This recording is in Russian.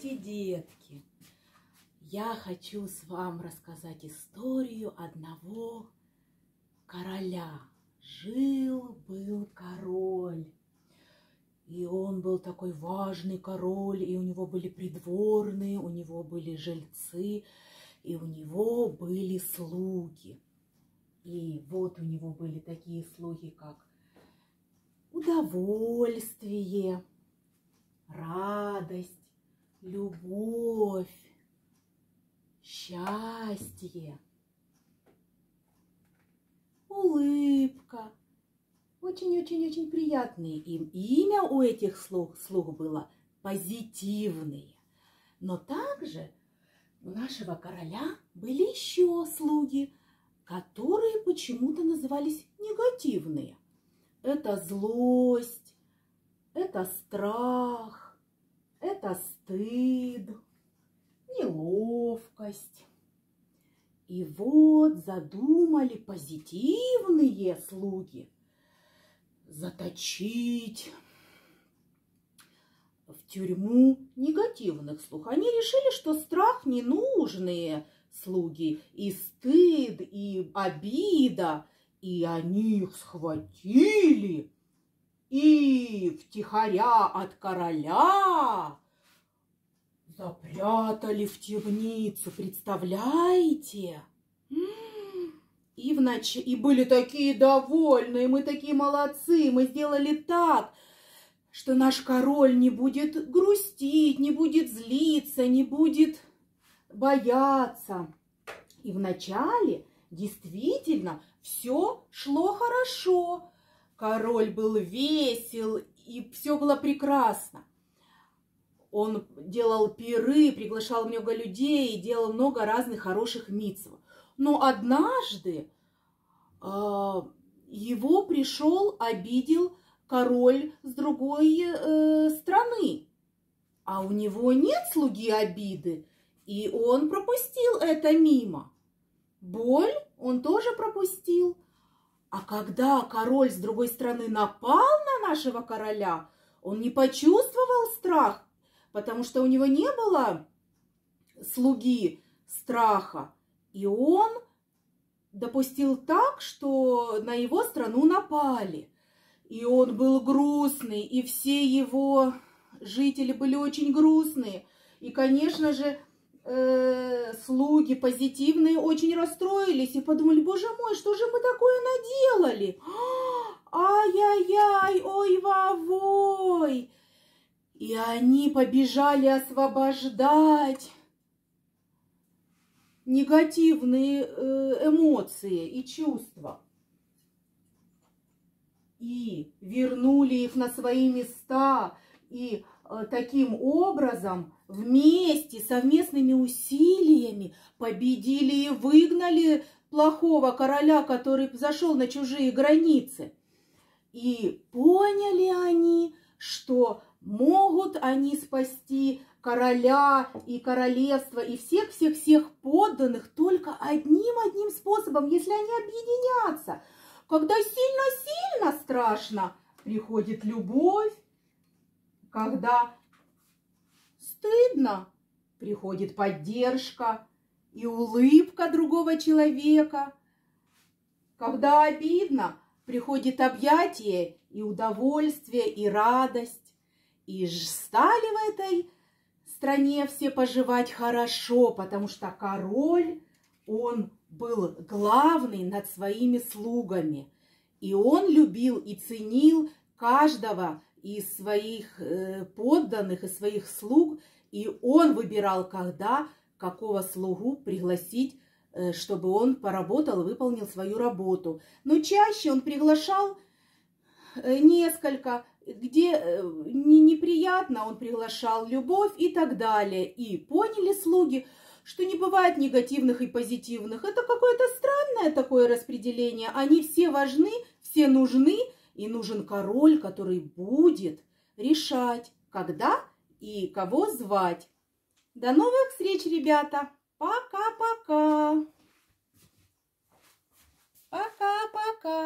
Здравствуйте, детки! Я хочу с вам рассказать историю одного короля. Жил-был король. И он был такой важный король, и у него были придворные, у него были жильцы, и у него были слуги. И вот у него были такие слуги, как удовольствие, радость, любовь, счастье, улыбка. Очень-очень-очень приятные им. Имя у этих слуг, слуг было позитивные. Но также у нашего короля были еще слуги, которые почему-то назывались негативные. Это злость, это страх, это стыд, неловкость. И вот задумали позитивные слуги заточить в тюрьму негативных слуг. Они решили, что страх ненужные слуги, и стыд, и обида, и они их схватили и втихаря от короля запрятали в темницу, представляете? И, в ноч... и были такие довольные, мы такие молодцы, мы сделали так, что наш король не будет грустить, не будет злиться, не будет бояться. И вначале действительно все шло хорошо. Король был весел, и все было прекрасно. Он делал пиры, приглашал много людей и делал много разных хороших митцев. Но однажды э, его пришел, обидел король с другой э, страны. А у него нет слуги обиды, и он пропустил это мимо. Боль он тоже пропустил. А когда король с другой стороны напал на нашего короля, он не почувствовал страх, потому что у него не было слуги страха. И он допустил так, что на его страну напали. И он был грустный, и все его жители были очень грустные. И, конечно же, э, слуги позитивные очень расстроились и подумали, боже мой, что же мы такое наделали? Ай-яй-яй, ой, вовой! И они побежали освобождать негативные э, эмоции и чувства. И вернули их на свои места. И таким образом вместе, совместными усилиями победили и выгнали плохого короля, который зашел на чужие границы. И поняли они, что могут они спасти короля и королевство и всех-всех-всех подданных только одним-одним способом, если они объединятся. Когда сильно-сильно страшно, приходит любовь. Когда стыдно, приходит поддержка и улыбка другого человека. Когда обидно, приходит объятие и удовольствие, и радость. И стали в этой стране все поживать хорошо, потому что король, он был главный над своими слугами. И он любил и ценил каждого из своих э, подданных, и своих слуг, и он выбирал, когда, какого слугу пригласить, э, чтобы он поработал и выполнил свою работу. Но чаще он приглашал э, несколько, где не неприятно, он приглашал любовь и так далее. И поняли слуги, что не бывает негативных и позитивных. Это какое-то странное такое распределение. Они все важны, все нужны, и нужен король, который будет решать, когда и кого звать. До новых встреч, ребята! Пока-пока! Пока-пока!